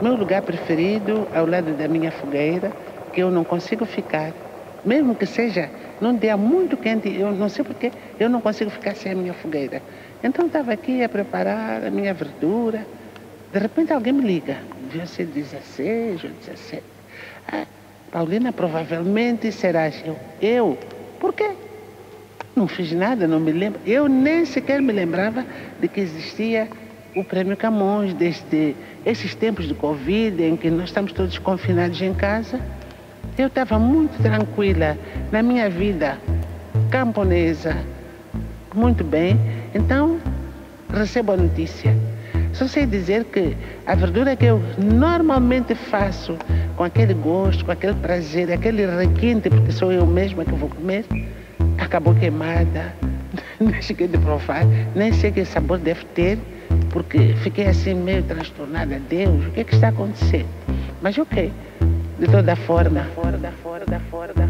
Meu lugar preferido ao lado da minha fogueira, que eu não consigo ficar. Mesmo que seja num dia muito quente, eu não sei porque eu não consigo ficar sem a minha fogueira. Então estava aqui a preparar a minha verdura. De repente alguém me liga. Devia ser 16 ou 17. Ah, Paulina, provavelmente serás eu. Eu? Por quê? Não fiz nada, não me lembro. Eu nem sequer me lembrava de que existia o Prêmio Camões, desde esses tempos de Covid, em que nós estamos todos confinados em casa. Eu estava muito tranquila na minha vida camponesa, muito bem. Então, recebo a notícia. Só sei dizer que a verdura que eu normalmente faço com aquele gosto, com aquele prazer, aquele requinte, porque sou eu mesma que vou comer, acabou queimada. Nem cheguei de provar, nem sei que sabor deve ter, porque fiquei assim meio transtornada. Deus, o que, é que está acontecendo? Mas ok, de toda forma. Fora, da fora, da fora, da fora,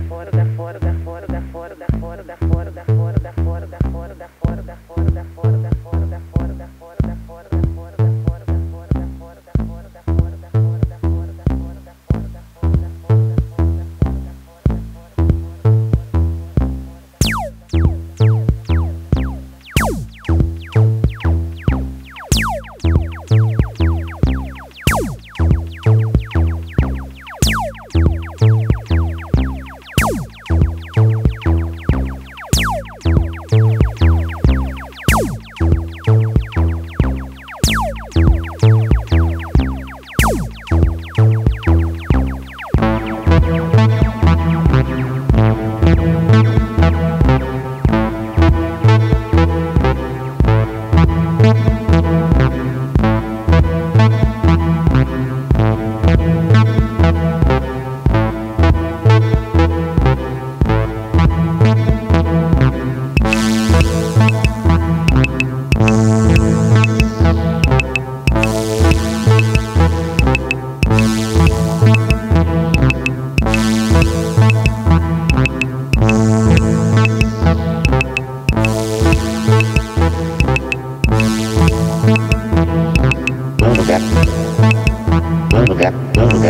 Don't look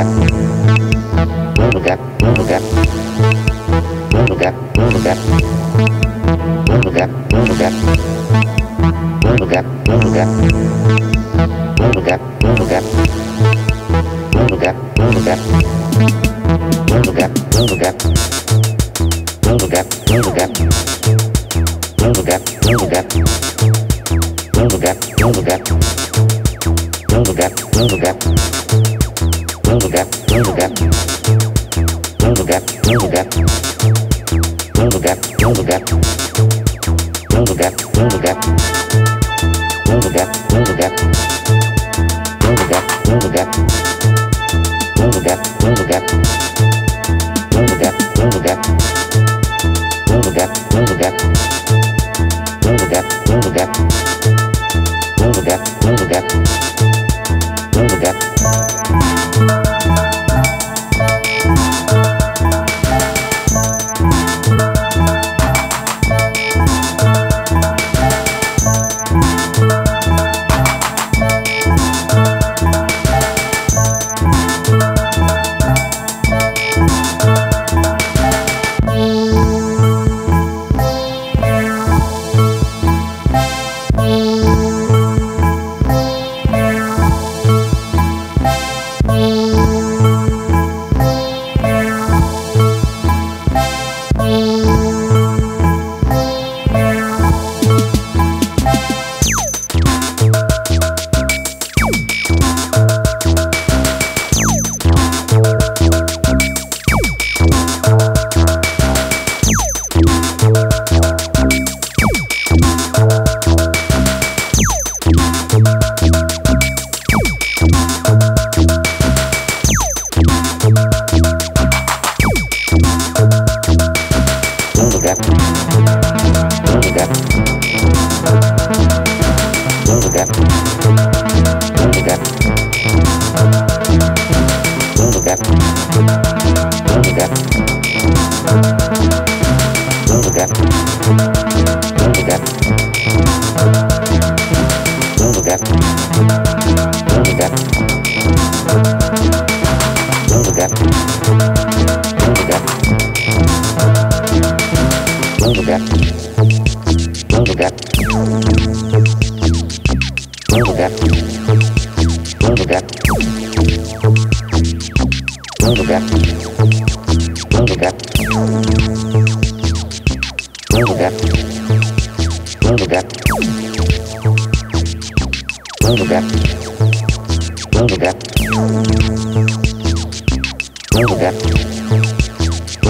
up, don't look up. Vamos lugar, vamos lugar.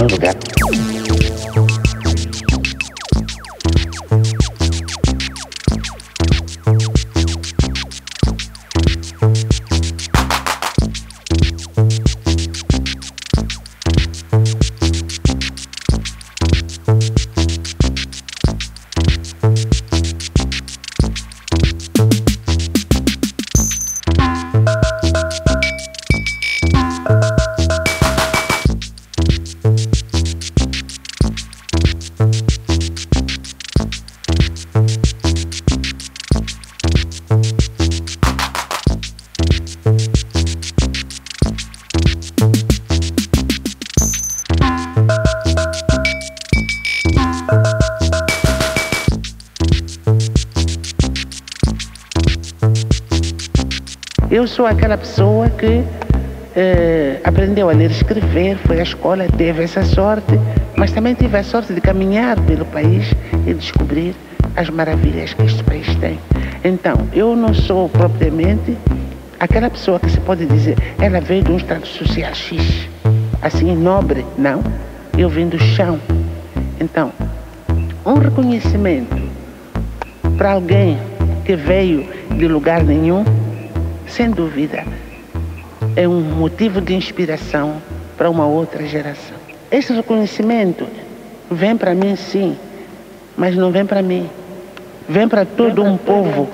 Little bit. Eu sou aquela pessoa que eh, aprendeu a ler e escrever, foi à escola, teve essa sorte, mas também tive a sorte de caminhar pelo país e descobrir as maravilhas que este país tem. Então, eu não sou propriamente aquela pessoa que se pode dizer, ela veio de um estado social X, assim, nobre, não. Eu vim do chão. Então, um reconhecimento para alguém que veio de lugar nenhum sem dúvida, é um motivo de inspiração para uma outra geração. Esse reconhecimento vem para mim, sim, mas não vem para mim. Vem para todo um povo.